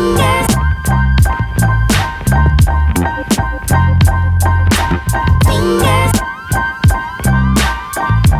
yeah.